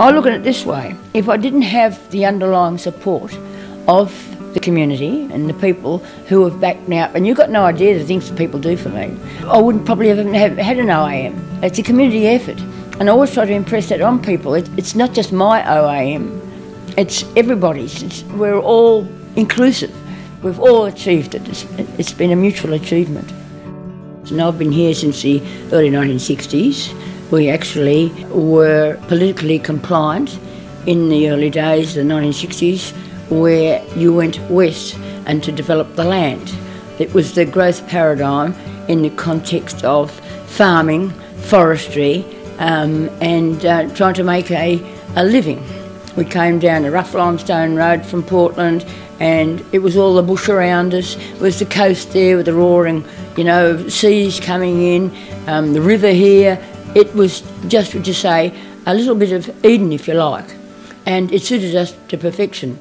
I look at it this way if I didn't have the underlying support of the community and the people who have backed me up, and you've got no idea the things that people do for me, I wouldn't probably have had an OAM. It's a community effort, and I always try to impress that on people. It's not just my OAM, it's everybody's. It's, we're all inclusive. We've all achieved it. It's, it's been a mutual achievement. And I've been here since the early 1960s. We actually were politically compliant in the early days, the 1960s, where you went west and to develop the land. It was the growth paradigm in the context of farming, forestry, um, and uh, trying to make a, a living. We came down a rough limestone road from Portland and it was all the bush around us. It was the coast there with the roaring, you know, seas coming in, um, the river here. It was just, to say, a little bit of Eden, if you like, and it suited us to perfection.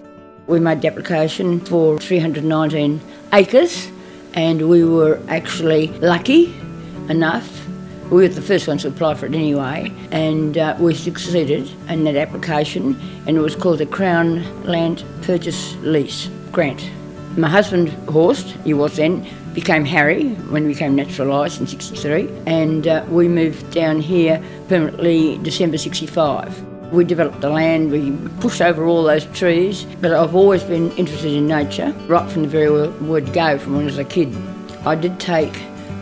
We made application for 319 acres, and we were actually lucky enough we were the first ones to apply for it anyway, and uh, we succeeded in that application, and it was called the Crown Land Purchase Lease Grant. My husband, Horst, he was then, became Harry when we became naturalised in 63, and uh, we moved down here permanently December 65. We developed the land, we pushed over all those trees, but I've always been interested in nature, right from the very word go from when I was a kid. I did take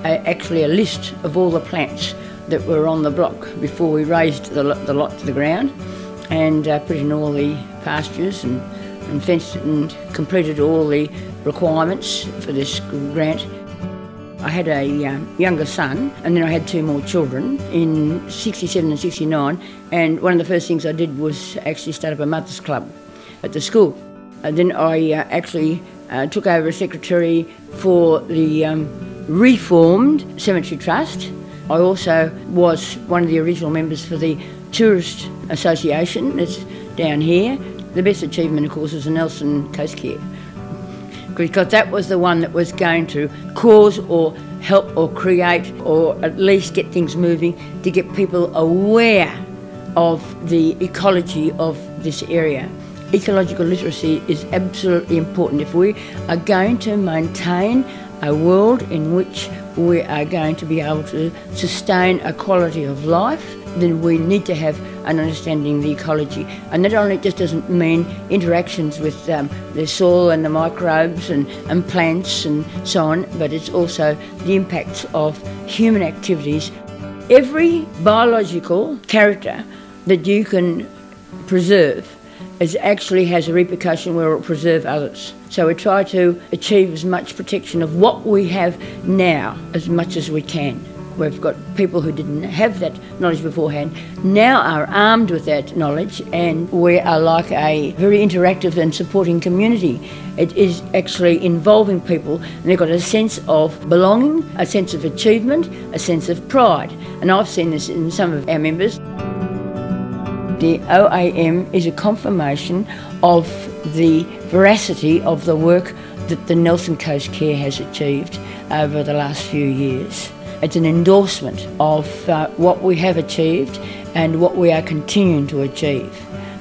actually a list of all the plants that were on the block before we raised the, the lot to the ground and uh, put in all the pastures and, and fenced it and completed all the requirements for this grant. I had a um, younger son and then I had two more children in 67 and 69 and one of the first things I did was actually start up a mother's club at the school. And then I uh, actually uh, took over as secretary for the um, reformed Cemetery Trust. I also was one of the original members for the Tourist Association that's down here. The best achievement, of course, was the Nelson Coast Care because that was the one that was going to cause or help or create or at least get things moving to get people aware of the ecology of this area. Ecological literacy is absolutely important. If we are going to maintain a world in which we are going to be able to sustain a quality of life, then we need to have an understanding of the ecology. And that only just doesn't mean interactions with um, the soil and the microbes and, and plants and so on, but it's also the impacts of human activities. Every biological character that you can preserve it actually has a repercussion where it will preserve others. So we try to achieve as much protection of what we have now as much as we can. We've got people who didn't have that knowledge beforehand now are armed with that knowledge, and we are like a very interactive and supporting community. It is actually involving people, and they've got a sense of belonging, a sense of achievement, a sense of pride. And I've seen this in some of our members. The OAM is a confirmation of the veracity of the work that the Nelson Coast Care has achieved over the last few years. It's an endorsement of uh, what we have achieved and what we are continuing to achieve.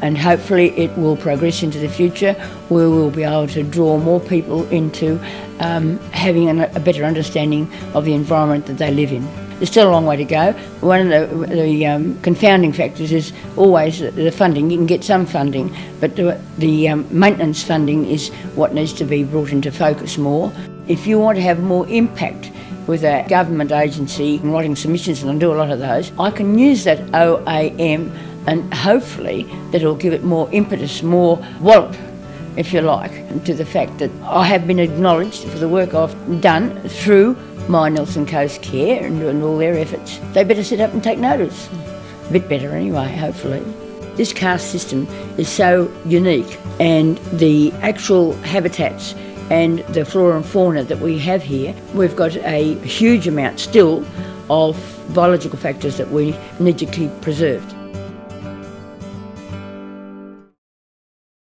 And hopefully, it will progress into the future where we'll be able to draw more people into um, having a better understanding of the environment that they live in. There's still a long way to go. One of the, the um, confounding factors is always the funding. You can get some funding, but the, the um, maintenance funding is what needs to be brought into focus more. If you want to have more impact with a government agency writing submissions, and I do a lot of those, I can use that OAM and hopefully that'll give it more impetus, more wallop if you like, to the fact that I have been acknowledged for the work I've done through my Nelson Coast Care and, and all their efforts. They better sit up and take notice. A bit better anyway, hopefully. This caste system is so unique and the actual habitats and the flora and fauna that we have here, we've got a huge amount still of biological factors that we need to keep preserved.